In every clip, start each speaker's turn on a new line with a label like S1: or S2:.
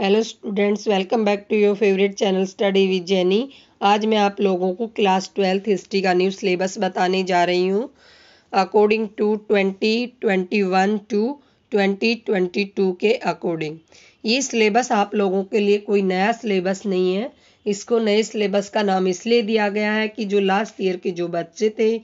S1: Hello students welcome back to your favourite channel study with Jenny आज मैं आप लोगों को क्लास ट्वेल्थ हिस्ट्री का न्यू सिलेबस बताने जा रही हूँ। According to twenty twenty one to twenty twenty two के अकॉर्डिंग ये सिलेबस आप लोगों के लिए कोई नया सिलेबस नहीं है। इसको नए सिलेबस का नाम इसलिए दिया गया है कि जो लास्ट ईयर के जो बच्चे थे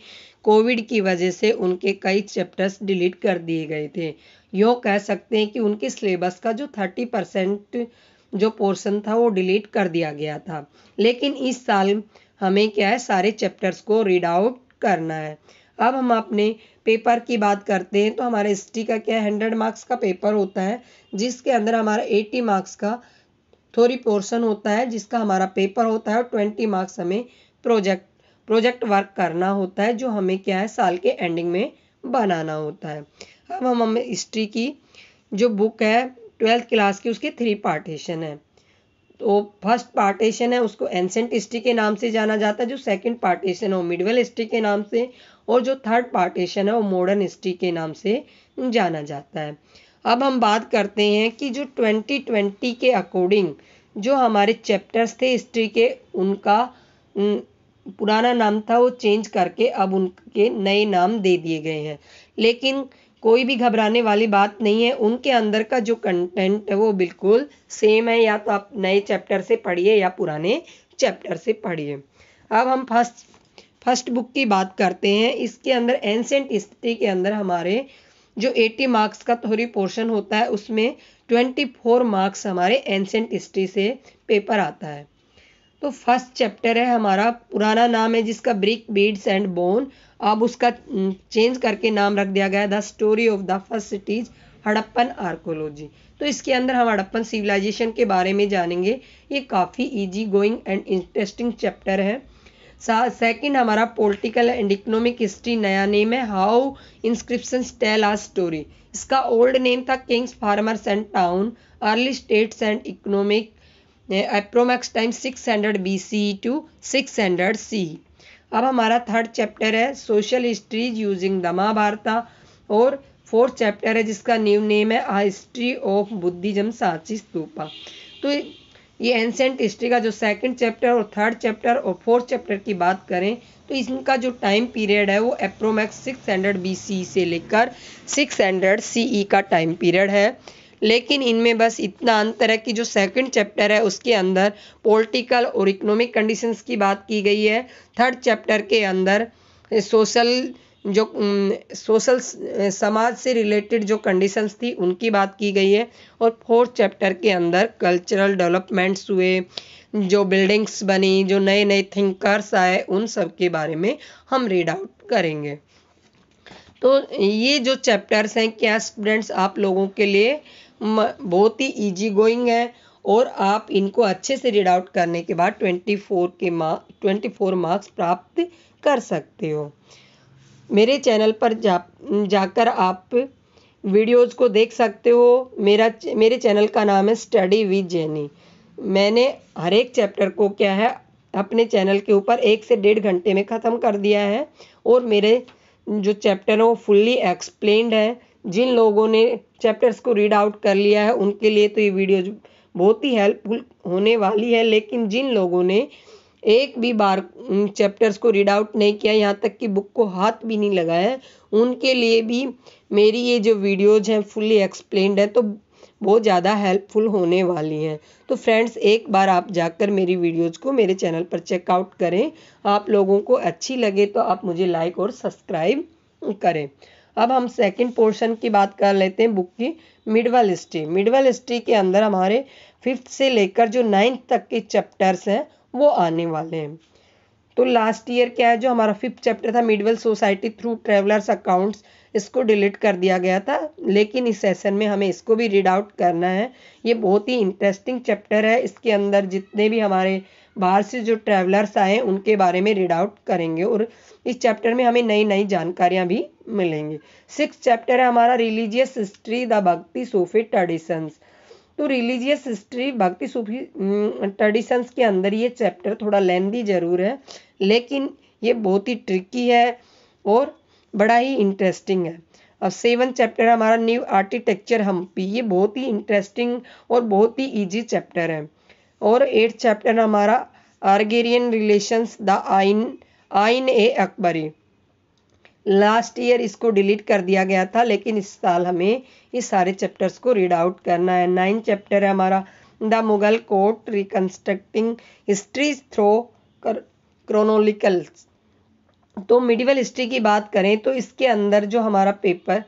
S1: कोविड की वजह से उनके कई चैप्टर्स डिलीट कर दिए गए थे। यूँ कह सकते हैं कि उनके सिलेबस का जो थर्टी परसेंट जो पोर्शन था, वो डिलीट कर दिया गया था। लेकिन इस साल हमें क्या है, सारे चैप्टर्स को रीड आउट करना है। अब हम अपने पेपर की बात करते हैं तो हमारे हिस्ट्री का क्या है, हंड्रेड मार्क्स का पेपर होता है, जिसके अंदर हमारा एटी मार्क्स का थोड़ी पोर्शन होता है, जिसका हमारा पेपर होता है और ट्वेंटी मार्क्स हमें प्रोजेक्ट प्रोजेक्ट वर्क करना होता है, जो हमें क्या है, साल के एंडिंग में बनाना होता है। अब हम, हमें हिस्ट्री की जो बुक है ट्वेल्थ क्लास की, उसके थ्री पार्टीशन है। तो फ़र्स्ट पार्टीशन है, उसको एंसेंट हिस्ट्री के नाम से जाना जाता है, जो सेकंड पार्टीशन है, वो मिडवल हिस्ट्री के नाम से, और जो थर्ड पार्टीशन है, वो मॉडर्न हिस्ट्री के नाम से जाना जाता है। अब हम बात करते हैं कि जो 2020 के अकॉर्डिंग जो हमारे चैप्टर्स थे हिस्ट्री के, उनका पुराना नाम था, वो चेंज करके अब उनके नए नाम दे दिए गए हैं। लेकिन कोई भी घबराने वाली बात नहीं है, उनके अंदर का जो कंटेंट है वो बिल्कुल सेम है, या तो आप नए चैप्टर से पढ़िए या पुराने चैप्टर से पढ़िए। अब हम फ़र्स्ट फ़र्स्ट बुक की बात करते हैं। इसके अंदर एंसेंट स्थिति के अंदर हमारे जो 80 मार्क्स का थोड़ी पोर्शन होता है, उसमें 24 मार्क्स हमारे एंसेंट हिस्ट्री से पेपर आता है। तो फ़र्स्ट चैप्टर है हमारा, पुराना नाम है जिसका ब्रिक बीड्स एंड बोन अब उसका चेंज करके नाम रख दिया गया the story of the first cities Harappan archaeology तो इसके अंदर हम हड़प्पन सिविलाइजेशन के बारे में जानेंगे। ये काफ़ी easy going and interesting chapter है। सेकंड हमारा पॉलिटिकल एंड इकोनॉमिक हिस्ट्री नया नेम है how inscription tell a story इसका ओल्ड नेम था kings farmers and town early states and economic approx time 600 BC to 600 C अब हमारा third chapter है social histories using the Mahabharata और fourth chapter है, जिसका न्यू नेम है a history of Buddhism Sanchi stupa तो ये एंसेंट हिस्ट्री का जो सेकंड चैप्टर और थर्ड चैप्टर और फोर्थ चैप्टर की बात करें तो इनका जो टाइम पीरियड है, वो अप्रोमैक्स 600 BC से लेकर 600 CE का टाइम पीरियड है। लेकिन इनमें बस इतना अंतर है कि जो सेकंड चैप्टर है, उसके अंदर पॉलिटिकल और इकोनॉमिक कंडीशंस की बात की गई है। थर्ड चैप्टर के अंदर सोशल जो सोशल समाज से रिलेटेड जो कंडीशंस थी, उनकी बात की गई है। और फोर्थ चैप्टर के अंदर कल्चरल डेवलपमेंट्स हुए, जो बिल्डिंग्स बनी, जो नए नए थिंकर्स आए, उन सब के बारे में हम रीड आउट करेंगे। तो ये जो चैप्टर्स हैं, क्या स्टूडेंट्स आप लोगों के लिए बहुत ही इजी गोइंग है और आप इनको अच्छे से रीड आउट करने के बाद 24 के मार्क 24 मार्क्स प्राप्त कर सकते हो। मेरे चैनल पर जा, जाकर आप वीडियोस को देख सकते हो। मेरा मेरे चैनल का नाम है स्टडी विद जेनी मैंने हर एक चैप्टर को क्या है, अपने चैनल के ऊपर एक से डेढ़ घंटे में ख़त्म कर दिया है और मेरे जो चैप्टर है, वो फुल्ली एक्सप्लेन्ड है। जिन लोगों ने चैप्टर्स को रीड आउट कर लिया है, उनके लिए तो ये वीडियो बहुत ही हेल्पफुल होने वाली है। लेकिन जिन लोगों ने एक भी बार चैप्टर्स को रीड आउट नहीं किया, यहाँ तक कि बुक को हाथ भी नहीं लगाया उनके लिए भी मेरी ये जो वीडियोज़ हैं फुल्ली एक्सप्लेन्ड है तो बहुत ज़्यादा हेल्पफुल होने वाली हैं। तो फ्रेंड्स एक बार आप जाकर मेरी वीडियोज़ को मेरे चैनल पर चेकआउट करें। आप लोगों को अच्छी लगे तो आप मुझे लाइक और सब्सक्राइब करें। अब हम सेकंड पोर्शन की बात कर लेते हैं बुक की। मिडवल हिस्ट्री मिडवल हिस्ट्री के अंदर हमारे फिफ्थ से लेकर जो नाइन्थ तक के चैप्टर्स हैं, वो आने वाले हैं। तो लास्ट ईयर क्या है, जो हमारा फिफ्थ चैप्टर था medieval society through travellers accounts इसको डिलीट कर दिया गया था, लेकिन इस सेशन में हमें इसको भी रीड आउट करना है। ये बहुत ही इंटरेस्टिंग चैप्टर है। इसके अंदर जितने भी हमारे बाहर से जो ट्रैवलर्स आए, उनके बारे में रीड आउट करेंगे और इस चैप्टर में हमें नई नई जानकारियाँ भी मिलेंगी। सिक्स चैप्टर है हमारा religious history the Bhakti Sufi traditions तो religious history Bhakti Sufi traditions के अंदर ये चैप्टर थोड़ा लेंदी ज़रूर है, लेकिन ये बहुत ही ट्रिकी है और बड़ा ही इंटरेस्टिंग है। अब सेवन चैप्टर हमारा न्यू आर्किटेक्चर हम्पी ये बहुत ही इंटरेस्टिंग और बहुत ही इजी चैप्टर है। और एट चैप्टर हमारा आर्गेरियन relations the Ain Ain i Akbari. Last year इसको डिलीट कर दिया गया था, लेकिन इस साल हमें इस सारे चैप्टर्स को रीड आउट करना है। नाइन चैप्टर है हमारा the Mughal court reconstructing history through chronological तो मिडिवल हिस्ट्री की बात करें तो इसके अंदर जो हमारा पेपर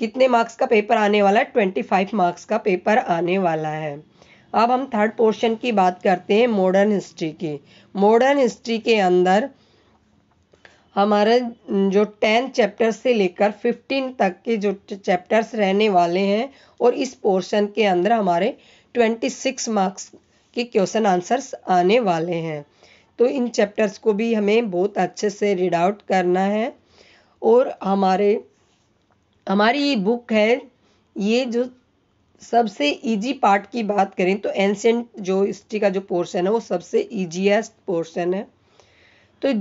S1: कितने मार्क्स का पेपर आने वाला है? ट्वेंटी फाइव मार्क्स का पेपर आने वाला है। अब हम थर्ड पोर्शन की बात करते हैं मॉडर्न हिस्ट्री की। मॉडर्न हिस्ट्री के अंदर हमारे जो टेंथ चैप्टर से लेकर फिफ्टीन तक के जो चैप्टर्स रहने वाले हैं और इस पोर्शन के अंदर हमारे ट्वेंटी सिक्स मार्क्स के क्वेश्चन आंसर्स आने वाले हैं। तो इन चैप्टर्स को भी हमें बहुत अच्छे से रीड आउट करना है। और हमारे, हमारी बुक है, ये जो सबसे इजी पार्ट की बात करें तो एंशेंट जो हिस्ट्री का जो पोर्शन है, वो सबसे इजीएस्ट पोर्शन है। तो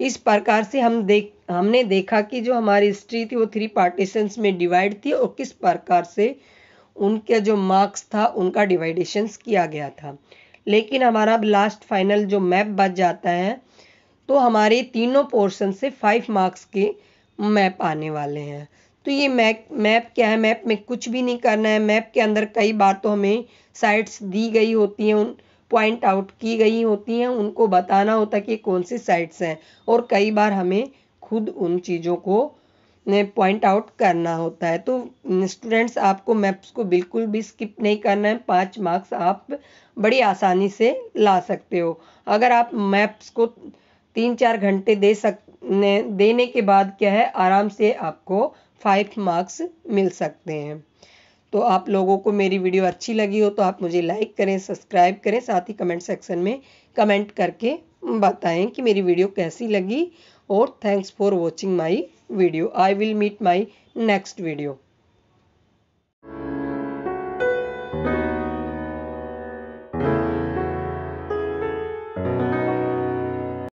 S1: इस प्रकार से हम देख, हमने देखा कि जो हमारी हिस्ट्री थी, वो थ्री पार्टीशंस में डिवाइड थी और किस प्रकार से उनके जो मार्क्स था, उनका डिवाइडेशंस किया गया था। लेकिन हमारा लास्ट फाइनल जो मैप बच जाता है तो हमारे तीनों पोर्शन से फाइव मार्क्स के मैप आने वाले हैं। तो ये मैप मैप क्या है? मैप में कुछ भी नहीं करना है। मैप के अंदर कई बार तो हमें साइट्स दी गई होती हैं, उन पॉइंट आउट की गई होती हैं। उनको बताना होता है कि कौन सी साइट्स हैं और कई बार हमें खुद उन चीज़ों को पॉइंट आउट करना होता है। तो स्टूडेंट्स आपको मैप्स को बिल्कुल भी स्किप नहीं करना है। पाँच मार्क्स आप बड़ी आसानी से ला सकते हो। अगर आप मैप्स को तीन चार घंटे दे सक देने के बाद क्या है, आराम से आपको फाइव मार्क्स मिल सकते हैं। तो आप लोगों को मेरी वीडियो अच्छी लगी हो तो आप मुझे लाइक करें सब्सक्राइब करें, साथ ही कमेंट सेक्शन में कमेंट करके बताएँ कि मेरी वीडियो कैसी लगी। or thanks for watching my video. I will meet my next video.